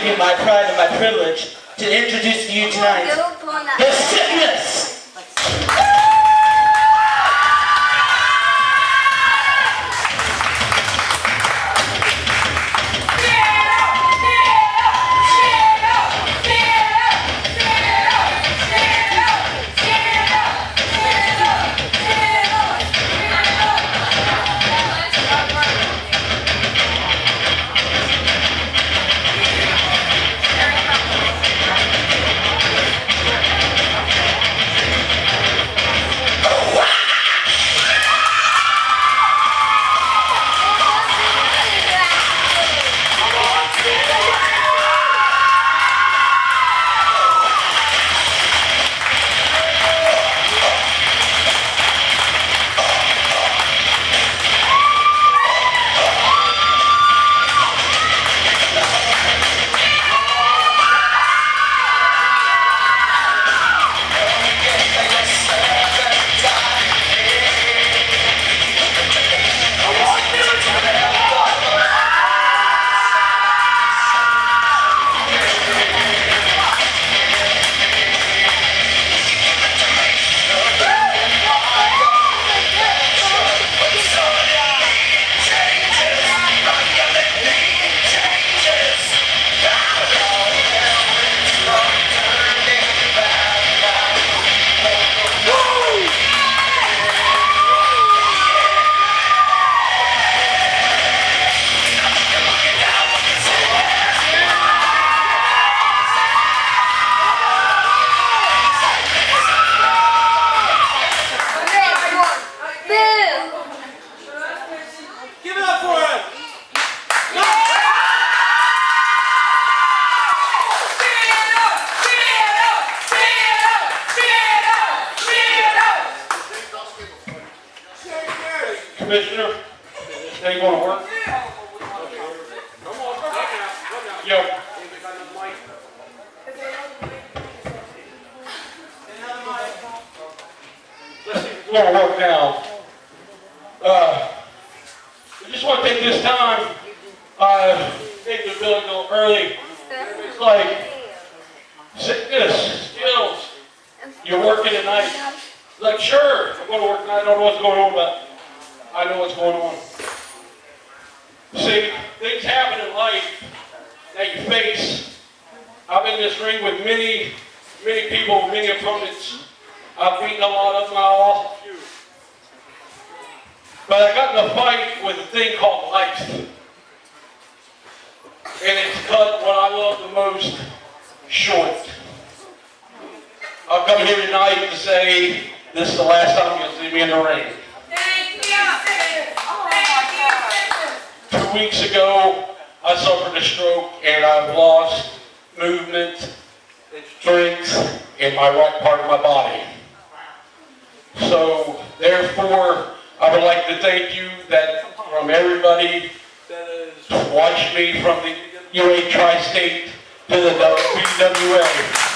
that I my pride and my privilege to introduce to you tonight the sickness. Gonna work now. Uh, I just wanna take this time, uh, take the building little early. It's like sickness, skills. You're working tonight. Like, sure, I'm gonna work tonight, I don't know what's going on, but I know what's going on. See, things happen in life that you face. I've been in this ring with many, many people, many opponents. I've beaten a lot of them, I lost a few. But I got in a fight with a thing called life. And it's cut what I love the most short. I've come here tonight to say this is the last time you'll see me in the ring. Two weeks ago, I suffered a stroke and I've lost movement and strength in my right part of my body. So, therefore, I would like to thank you that from everybody that has watched me from the UA Tri-State to the WWA.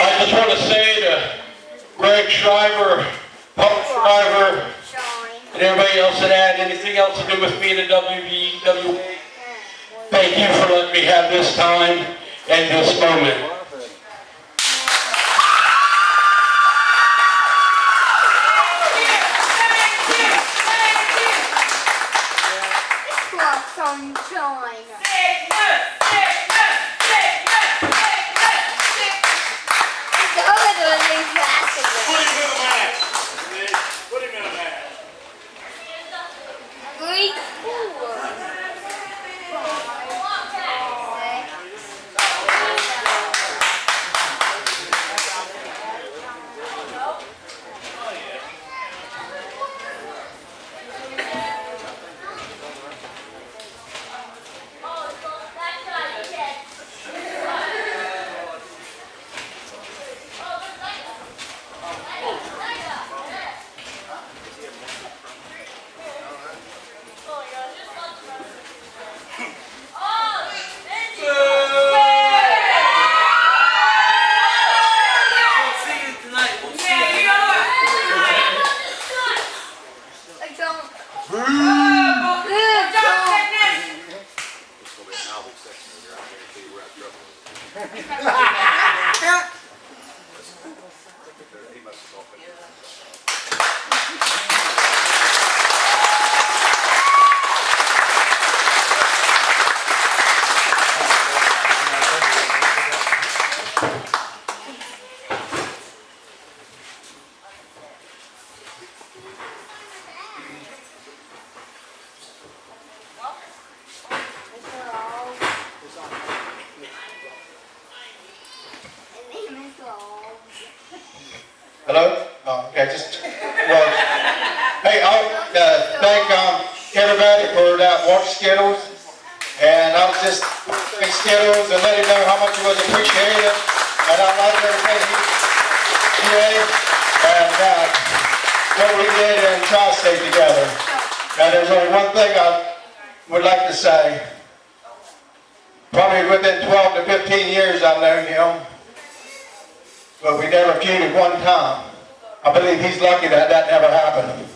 I just want to say to Shriver, Pump Shriver, and everybody else that had anything else to do with me in the WBWA, thank you for letting me have this time and this moment. Sunshine. Go to the exact Put him in a match. Put him in a match. Three, four. Mr. All. His name is All. Hello? Oh, okay, just, well, hey, I'll, uh, thank, um, everybody for that watch Skittles. And I'll just thank Skittles and let him know how much it was appreciated. And I like everything he, he did. And, uh, what we did in Tri-State together. And there's only one thing I would like to say. Probably within 12 to 15 years I've known him but we never feuded one time. I believe he's lucky that that never happened.